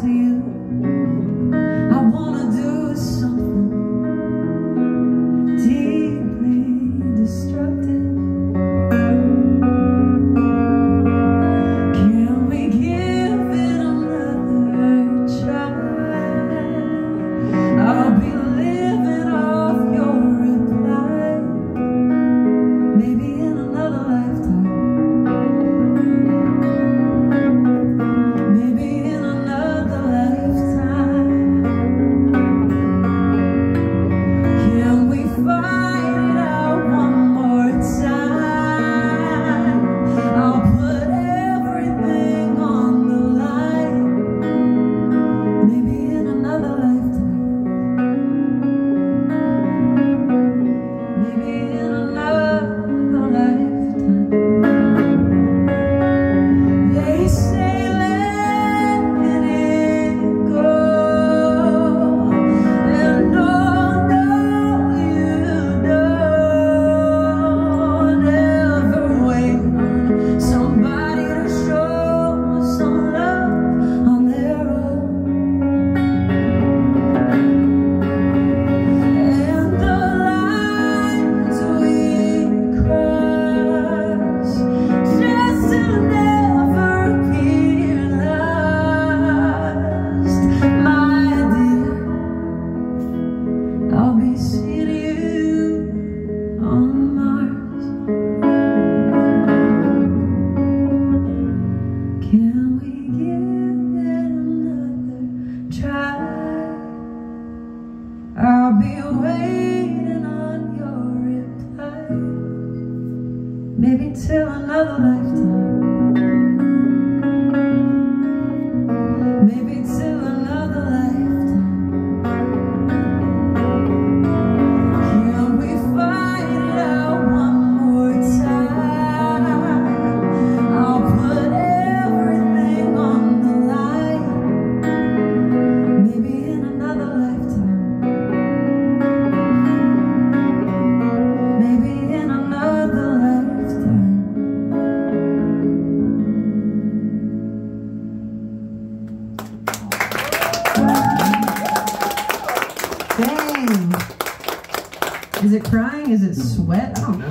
to you. Can we give it another try? I'll be waiting on your reply. Maybe till another lifetime. Is it crying? Is it sweat? I don't know.